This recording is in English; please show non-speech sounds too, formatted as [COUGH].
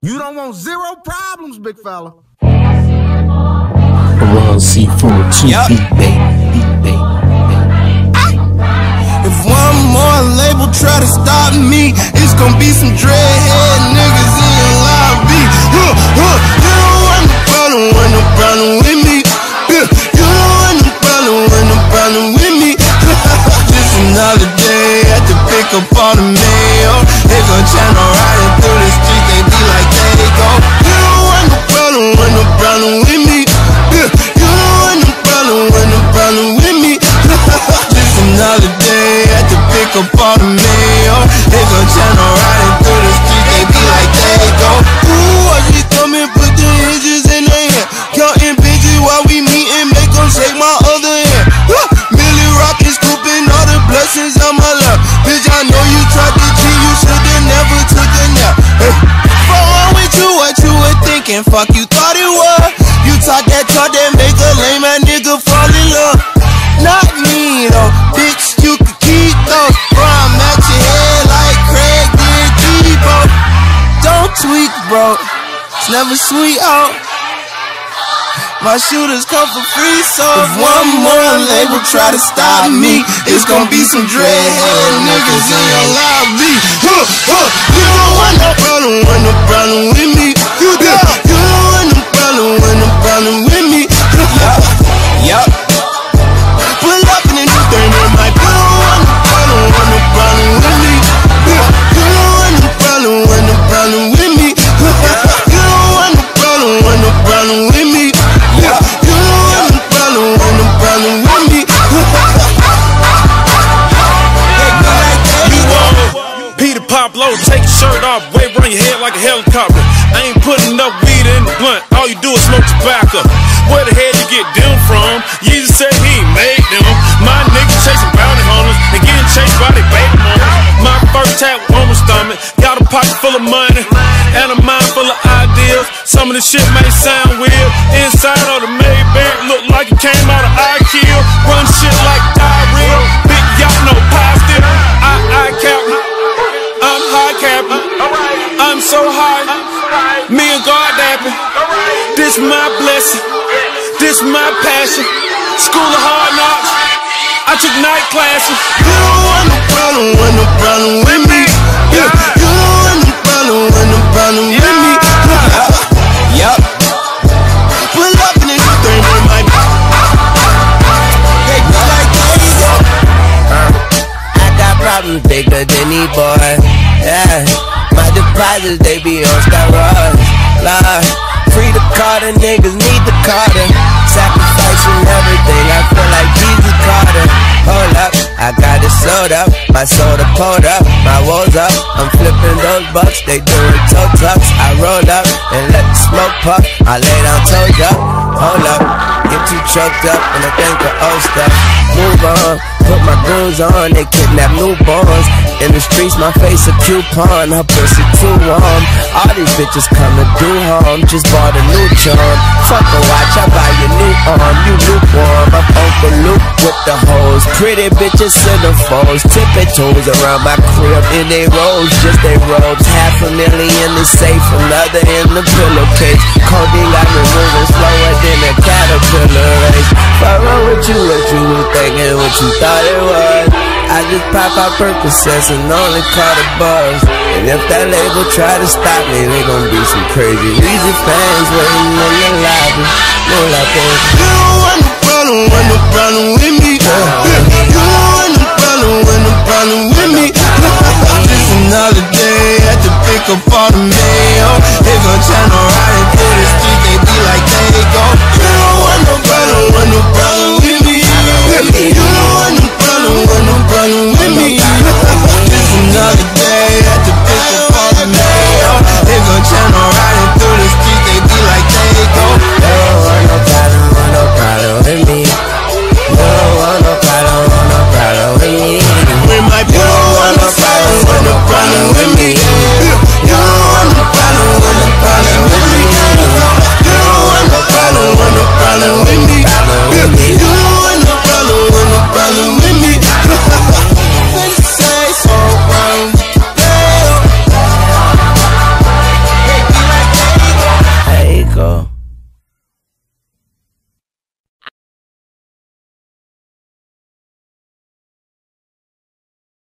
You don't want zero problems, big fella. Run C4 Yup. beat baby, beat baby. If one more label try to stop me, it's gonna be some dreadhead niggas in your lobby. Huh, huh. Fuck you thought it was. You talk that talk that make a lame ass nigga fall in love. Not me though, bitch, you can keep those. Bro, I'm at your head like Craig did Debo. Don't tweak, bro. It's never sweet out. My shooters come for free, so if one more label try to stop me, it's gonna be some dreadhead [LAUGHS] niggas in your lobby. Pablo, take your shirt off, wave around your head like a helicopter. I ain't putting enough weed in the blunt, all you do is smoke tobacco. Where the hell you get them from? Jesus said he made them. My niggas chasing bounty hunters and getting chased by their baby mamas. My first tap on my stomach, got a pocket full of money and a mind full of ideas. Some of the shit may sound weird. Inside of the Maybach look like it came out of IKEA. Run shit like diarrhea. This my blessing. This my passion. School of hard knocks. I took night classes. You don't want no problem, want no problem with me. Yeah. You don't want no problem, want no problem with me. Yup. Pull up in a new thing, they might. They go like, there. I got problems bigger than these boys. Yeah, my deposits they be on steroids. Lord, free the Carter, niggas need the Carter. Sacrificing everything, I feel like Jesus Carter. Hold up, I got it sold up, my soda pulled up, my woes up. I'm flipping those bucks, they doing toe tucks. I roll up and let the smoke puff. I lay down toes up, hold up, get too choked up and I think of old stuff. Move on. Put my goons on, they kidnap newborns. In the streets, my face a coupon, her pussy too warm. All these bitches come to do harm, just bought a new charm. Fuck a watch, I buy your new arm, you lukewarm. I'm Uncle Luke with the hoes. Pretty bitches centerfolds, tipping toes around my crib in they rolls, just they robes. Half a million is safe, another in the pillowcase. Codeine got me moving slower than a caterpillar race. Fuck wrong with you, what you was thinking, what you thought it was. I just pop out Percocets and only call the buzz. And if that label try to stop me, they gon' be some crazy Weezy fans waiting in the lobby. No like You don't want no problem, want no problem with me. You want no problem, want no problem with me. Just another day